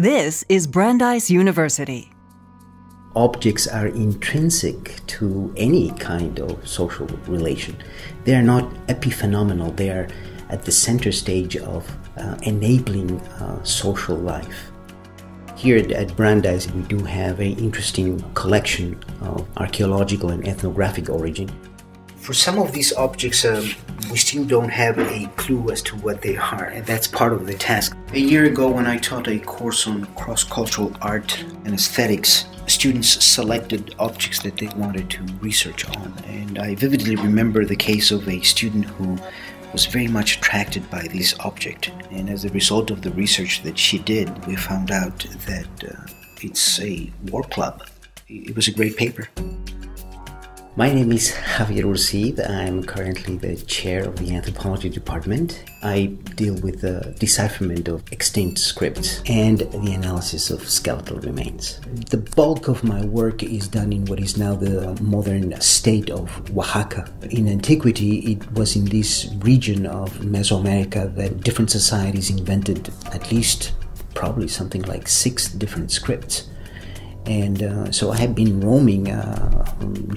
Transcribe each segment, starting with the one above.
This is Brandeis University. Objects are intrinsic to any kind of social relation. They are not epiphenomenal, they are at the center stage of uh, enabling uh, social life. Here at Brandeis, we do have an interesting collection of archaeological and ethnographic origin. For some of these objects, um, we still don't have a clue as to what they are, and that's part of the task. A year ago, when I taught a course on cross cultural art and aesthetics, students selected objects that they wanted to research on. And I vividly remember the case of a student who was very much attracted by this object. And as a result of the research that she did, we found out that uh, it's a war club. It was a great paper. My name is Javier Urcid. I'm currently the chair of the anthropology department. I deal with the decipherment of extinct scripts and the analysis of skeletal remains. The bulk of my work is done in what is now the modern state of Oaxaca. In antiquity, it was in this region of Mesoamerica that different societies invented at least probably something like six different scripts and uh, so I have been roaming uh,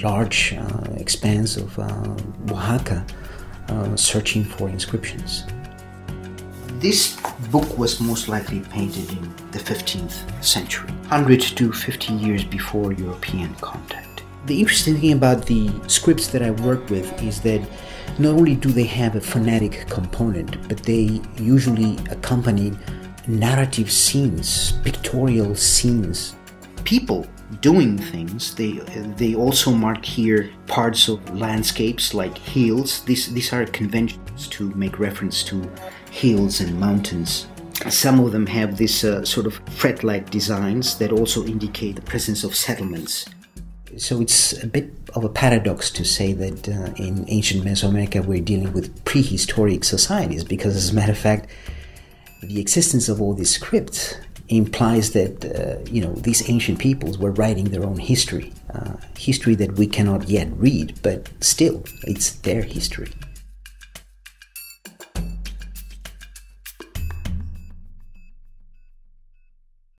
large uh, expanse of uh, Oaxaca, uh, searching for inscriptions. This book was most likely painted in the 15th century, 100 to 50 years before European contact. The interesting thing about the scripts that I work with is that not only do they have a phonetic component, but they usually accompany narrative scenes, pictorial scenes people doing things. They they also mark here parts of landscapes like hills. These these are conventions to make reference to hills and mountains. Some of them have this uh, sort of fret-like designs that also indicate the presence of settlements. So it's a bit of a paradox to say that uh, in ancient Mesoamerica we're dealing with prehistoric societies because, as a matter of fact, the existence of all these scripts implies that uh, you know these ancient peoples were writing their own history, uh, history that we cannot yet read, but still, it's their history.